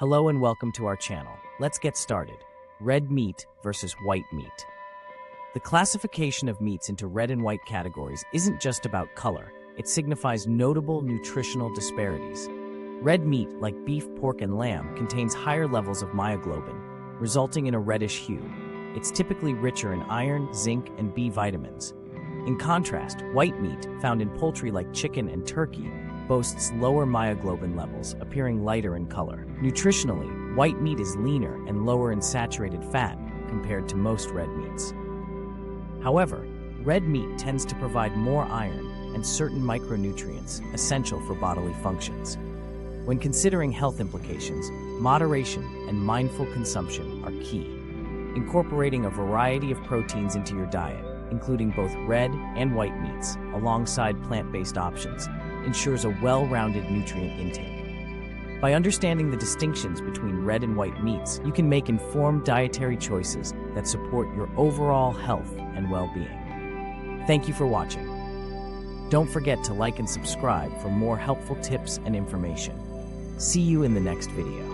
Hello and welcome to our channel. Let's get started. Red meat versus white meat. The classification of meats into red and white categories isn't just about color, it signifies notable nutritional disparities. Red meat, like beef, pork, and lamb, contains higher levels of myoglobin, resulting in a reddish hue. It's typically richer in iron, zinc, and B vitamins. In contrast, white meat, found in poultry like chicken and turkey, boasts lower myoglobin levels, appearing lighter in color. Nutritionally, white meat is leaner and lower in saturated fat compared to most red meats. However, red meat tends to provide more iron and certain micronutrients essential for bodily functions. When considering health implications, moderation and mindful consumption are key. Incorporating a variety of proteins into your diet, including both red and white meats, alongside plant based options, ensures a well rounded nutrient intake. By understanding the distinctions between red and white meats, you can make informed dietary choices that support your overall health and well being. Thank you for watching. Don't forget to like and subscribe for more helpful tips and information. See you in the next video.